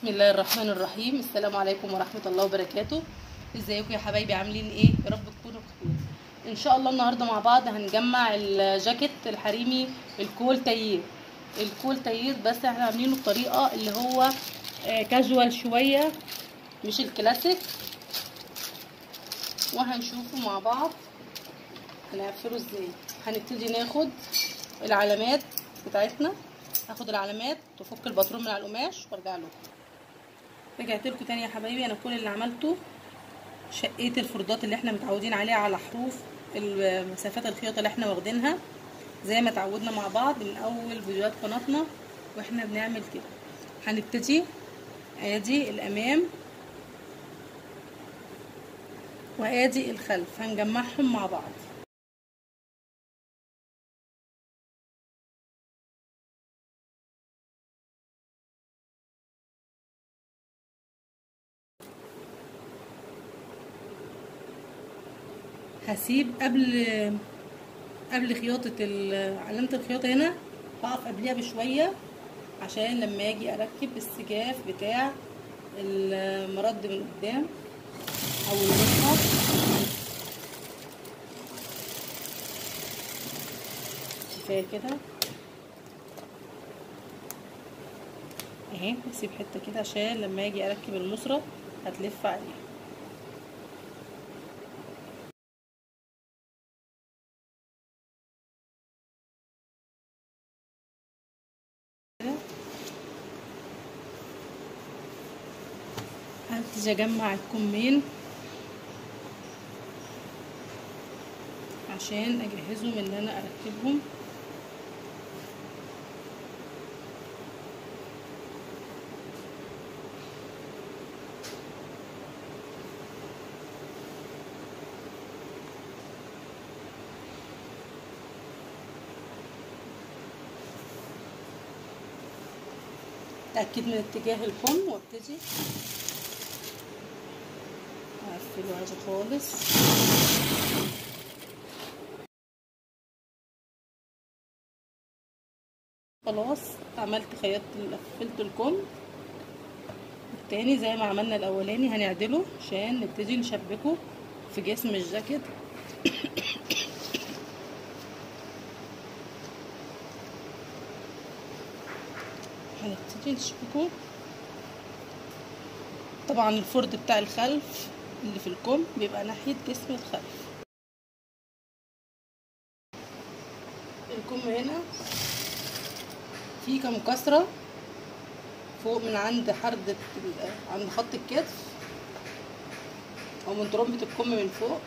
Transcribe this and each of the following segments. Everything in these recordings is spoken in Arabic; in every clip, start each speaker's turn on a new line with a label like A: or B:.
A: بسم الله الرحمن الرحيم. السلام عليكم ورحمة الله وبركاته. ازيكم يا حبايبي؟ عاملين إيه؟ يا رب تكونوا بخير. إن شاء الله النهارده مع بعض هنجمع الجاكيت الحريمي الكول تايير الكول تايير بس إحنا عاملينه بطريقة اللي هو آه، كاجوال شوية مش الكلاسيك. وهنشوفه مع بعض. هنقفله إزاي؟ هنبتدي ناخد العلامات بتاعتنا. هاخد العلامات وافك الباترون من على القماش وارجع لكم رجعت لكم تاني يا حبايبي. أنا كل اللي عملته شقيت الفردات اللي إحنا متعودين عليها على حروف مسافات الخياطة اللي إحنا واخدينها. زي ما اتعودنا مع بعض من أول فيديوهات قناتنا وإحنا بنعمل كده. هنبتدي. آدي الأمام وآدي الخلف. هنجمعهم مع بعض. هسيب قبل قبل خياطة علامة الخياطة هنا. هقف قبليها بشوية عشان لما أجي أركب السجاف بتاع المرد من قدام أو المصحف كفاية كده. أهي هسيب حتة كده عشان لما أجي أركب المسرة هتلف عليها. هبتدي أجمع الكمين عشان أجهزهم ان أنا اركبهم اتاكد من اتجاه الكم وابتدي. اقفله عادي خالص. خلاص عملت خيطت قفلت الكم التاني زي ما عملنا الأولاني هنعدله عشان نبتدي نشبكه في جسم الجاكيت. هنبتدي نشبكه. طبعا الفرد بتاع الخلف اللي في الكم بيبقى ناحية جسم الخلف. الكم هنا في كم كسرة فوق من عند حردة عند خط الكتف أو من ترمبة الكم من فوق.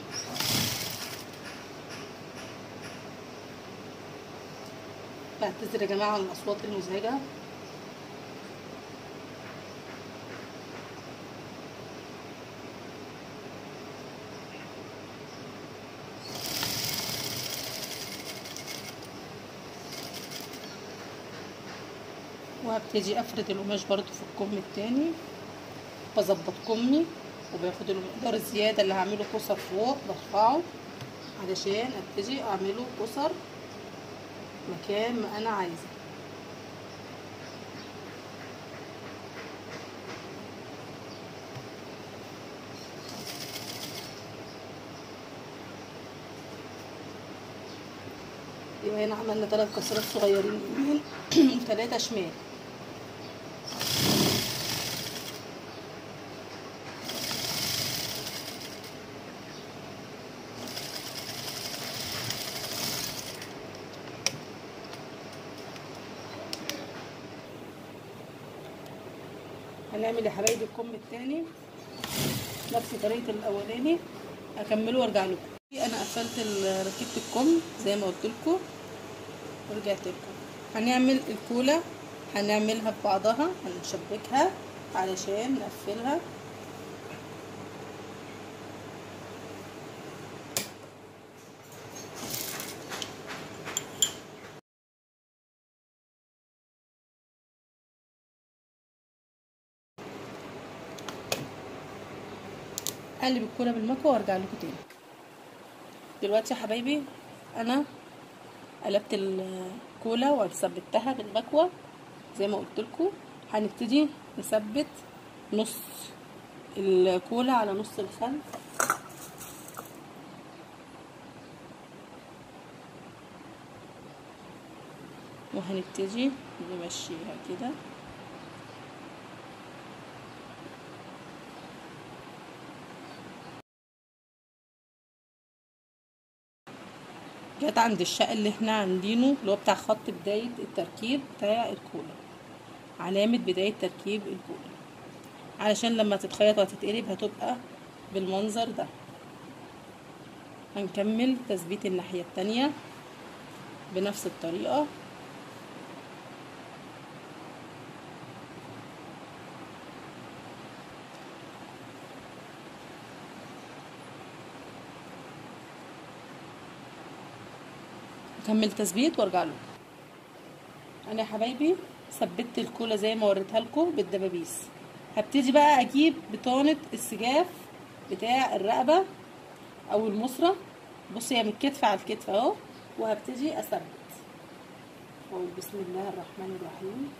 A: بعتذر يا جماعة عن الأصوات المزعجة. وهبتدي أفرد القماش برضو في الكم التاني بظبط كمي وباخد المقدار الزيادة اللي هعمله كسر فوق برفعه علشان أبتدي أعمله كسر مكان ما أنا عايزة. يبقى هنا عملنا ثلاث كسرات صغيرين يمين وثلاثة شمال. هنعمل يا حبايبي الكم التاني. نفس طريقة الأولاني. أكمله وأرجع لكم أنا قفلت ركبت الكم زي ما قلت لكم. ورجعت لكم. هنعمل الكولة هنعملها ببعضها. هنشبكها علشان نقفلها. اقلب الكوره بالمكوى وأرجع لكم تاني. دلوقتي يا حبايبي أنا قلبت الكولا وثبتها بالمكوى زي ما قلت لكم هنبتدي نثبت نص الكولا على نص الخل. وهنبتدي نمشيها كده. جت عند الشق اللي إحنا عاملينه اللي هو بتاع خط بداية التركيب بتاع الكولا علامة بداية تركيب الكولا علشان لما تتخيط وتتقلب هتبقى بالمنظر ده. هنكمل تثبيت الناحية التانية بنفس الطريقة. اكمل تثبيت وارجع له. أنا يا حبايبي ثبت الكولا زي ما وريتها لكم بالدبابيس. هبتدي بقى أجيب بطانة السجاف بتاع الرقبة أو المسرة. بصي هي من الكتف على الكتف أهو. وهبتدي أثبت. بسم الله الرحمن الرحيم.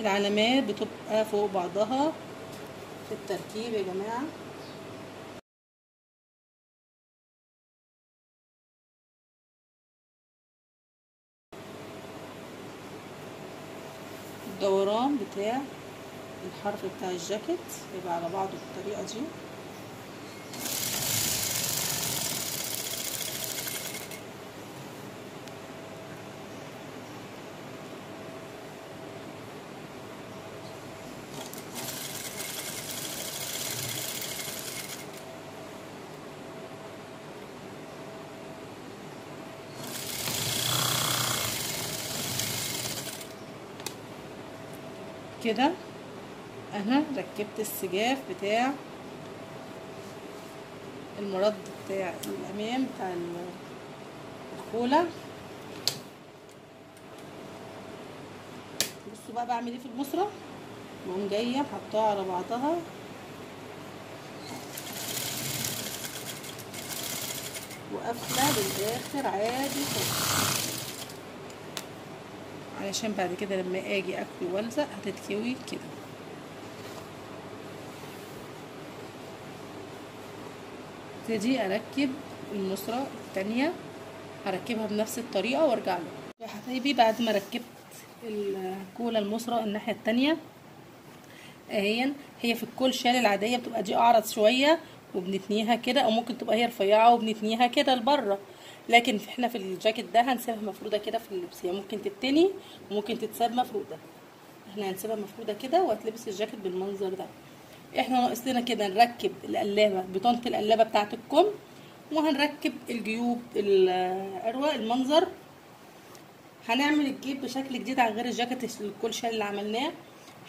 A: العلامات بتبقى فوق بعضها في التركيب يا جماعة. الدوران بتاع الحرف بتاع الجاكيت يبقى على بعضه بالطريقة دي. كده. أنا ركبت السجاف بتاع المرد بتاع الأمام بتاع الكولا بصوا بقى بعمل إيه في المسرة بقوم جاية حطاها على بعضها. وقافلة للآخر عادي خالص. علشان بعد كده لما آجي أكوي وألزق هتتكوي كده. ابتدي أركب النصرة التانية هركبها بنفس الطريقة وأرجع له. يا حبايبي بعد ما ركبت الكولا المصرة الناحية التانية اهي هي في الكول شال العادية بتبقى دي أعرض شوية وبنتنيها كده أو ممكن تبقى هي رفيعة وبنتنيها كده لبرة. لكن إحنا في الجاكيت ده هنسيبها مفروده كده في اللبس. هي ممكن تتني وممكن تتساب مفروده. إحنا هنسيبها مفروده كده وهتلبس الجاكيت بالمنظر ده. إحنا ناقص لنا كده نركب القلابة بطانة القلابة بتاعه الكم وهنركب الجيوب العروه المنظر. هنعمل الجيب بشكل جديد عن غير الجاكيت الكل شال اللي عملناه.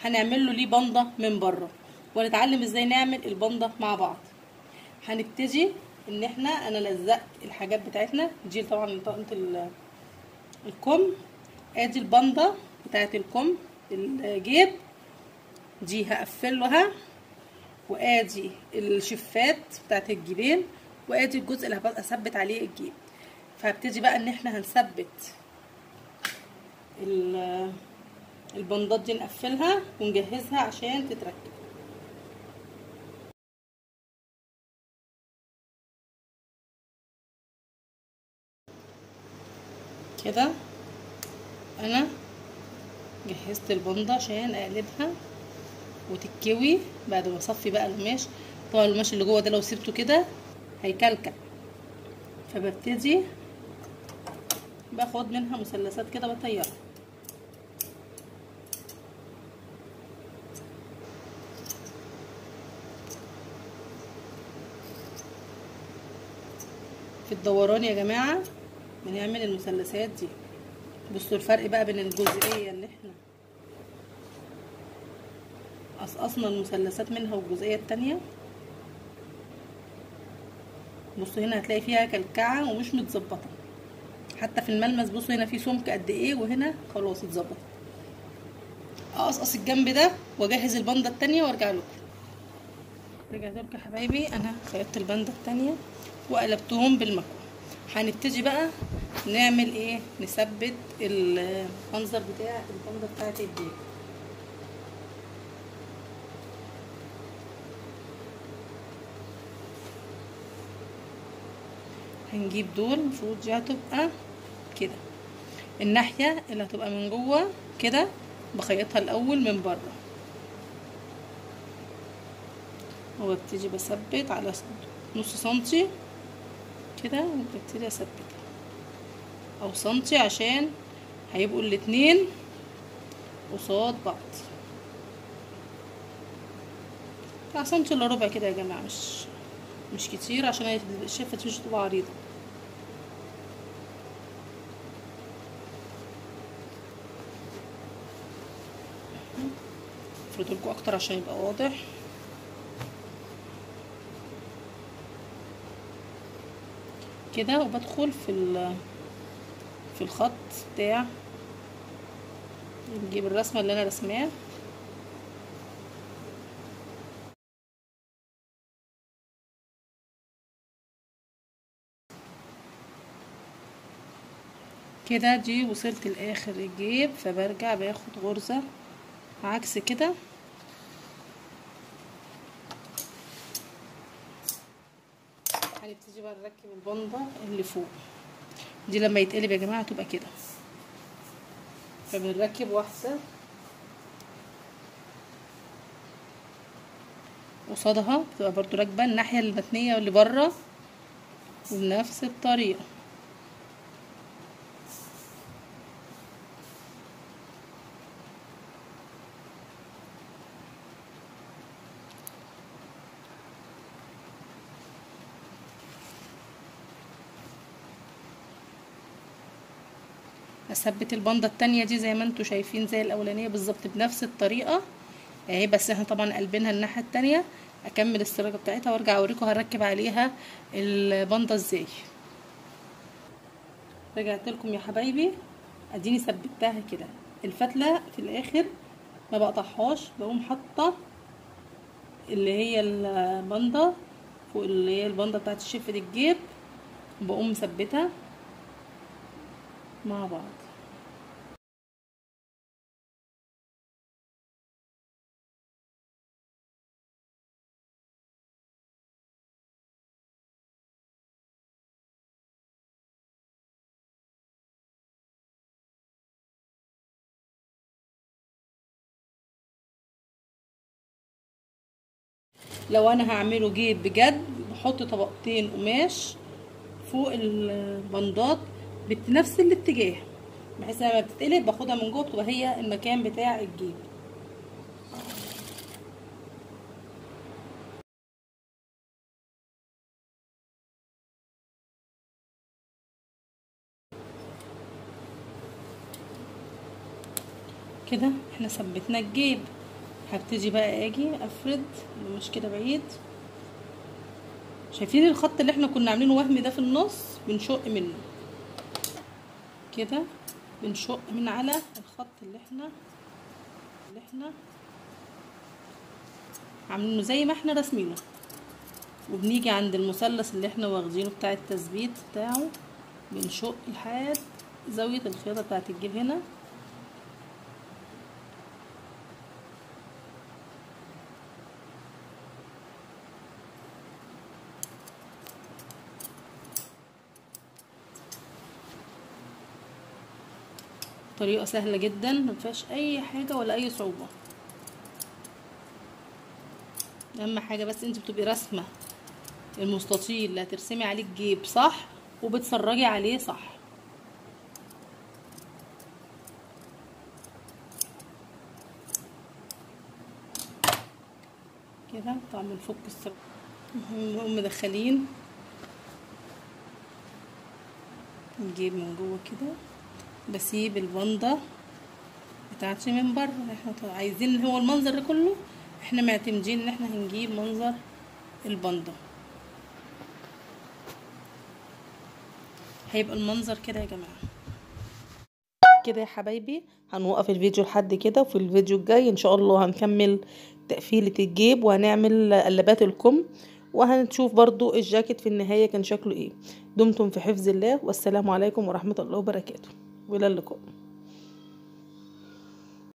A: هنعمل له ليه بنده من بره. ونتعلم إزاي نعمل البنده مع بعض. هنبتدي ان إحنا أنا لزقت الحاجات بتاعتنا دي طبعا طقمه الكم ادي البنده بتاعت الكم الجيب دي هقفلها وادي الشفات بتاعت الجيبين وادي الجزء اللي هثبت عليه الجيب. فهبتدي بقى ان إحنا هنثبت البندات دي نقفلها ونجهزها عشان تتركب. كده. أنا جهزت البنده عشان أقلبها وتتكوي. بعد ما أصفي بقى القماش طبعا القماش اللي جوه ده لو سبته كده هيكلكع. فببتدي باخد منها مثلثات كده بطيرها في الدوران يا جماعة. بنعمل المثلثات دي. بصوا الفرق بقى بين الجزئية اللي إحنا قصقصنا المثلثات منها والجزئية التانية. بصوا هنا هتلاقي فيها كلكعة ومش متظبطة. حتى في الملمس بصوا هنا في سمك قد إيه وهنا خلاص اتظبطت أقصقص الجنب ده وأجهز البنده التانية وأرجع لكم. رجعت لكم يا حبايبي أنا خيطت البندة التانية وقلبتهم بالمكوى هنبتدي بقى نعمل إيه؟ نثبت المنظر بتاع البندة بتاعت الديك هنجيب دول المفروض دي هتبقى كده. الناحية اللي هتبقى من جوه كده بخيطها الأول من بره. وببتدي بثبت على نص سنتي. كده وببتدي اثبتها أو سنتي عشان هيبقوا الاتنين قصاد بعض. بتاع سنتي إلا ربع كده يا جماعة مش مش كتير عشان الشفه مش تبقى عريضة. افرد لكم أكتر عشان يبقى واضح. كده وبدخل في في الخط بتاع نجيب الرسمة اللي أنا رسماها. كده دي وصلت لآخر الجيب فبرجع باخد غرزة عكس كده. بقى نركب البنده اللي فوق. دي لما يتقلب يا جماعة تبقى كده. فبنركب واحدة. قصادها بتبقى برضو راكبة الناحية المتنية واللي بره. وبنفس الطريقة. اثبت البنده التانية دي زي ما أنتوا شايفين زي الأولانية بالظبط بنفس الطريقة. اهي بس إحنا طبعا قلبينها الناحية التانية. أكمل السراجه بتاعتها وأرجع أوريكم هركب عليها البنده إزاي. رجعت لكم يا حبايبي. أديني ثبتها كده. الفتلة في الآخر ما بقطعهاش بقوم حاطة اللي هي البنده فوق اللي هي البنده بتاعت الشفه الجيب وبقوم مثبتها مع بعض. لو أنا هعمله جيب بجد بحط طبقتين قماش فوق البندات بنفس الاتجاه. بحيث لما بتتقلب باخدها من جوه بتبقى هي المكان بتاع الجيب. كده إحنا ثبتنا الجيب. هبتدي بقى أجي افرد مش كده بعيد. شايفين الخط اللي إحنا كنا عاملينه وهمي ده في النص؟ بنشق منه. كده بنشق من على الخط اللي إحنا اللي إحنا عاملينه زي ما إحنا راسمينه. وبنيجي عند المثلث اللي إحنا واخدينه بتاع التثبيت بتاعه بنشق لحد زاوية الخياطة بتاعت الجيب هنا. طريقة سهلة جدا مفيهاش أي حاجة ولا أي صعوبة. أهم حاجة بس أنت بتبقي راسمة المستطيل اللي هترسمي عليه الجيب صح؟ وبتسرجي عليه صح. كده طبعا بنفك السر نقوم مدخلين. نجيب من جوه كده. بسيب البنده بتاعتي من بره. إحنا عايزين هو المنظر ده كله إحنا معتمدين ان إحنا هنجيب منظر البنده هيبقى المنظر كده يا جماعة. كده يا حبايبي هنوقف الفيديو لحد كده وفي الفيديو الجاي إن شاء الله هنكمل تقفيلة الجيب وهنعمل قلبات الكم وهنشوف برضو الجاكيت في النهاية كان شكله إيه. دمتم في حفظ الله والسلام عليكم ورحمة الله وبركاته. وإلى اللقاء.